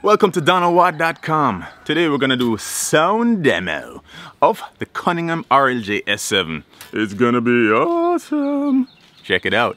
Welcome to DonaldWaugh.com. Today we're gonna do a sound demo of the Cunningham RLJ S7. It's gonna be awesome. Check it out.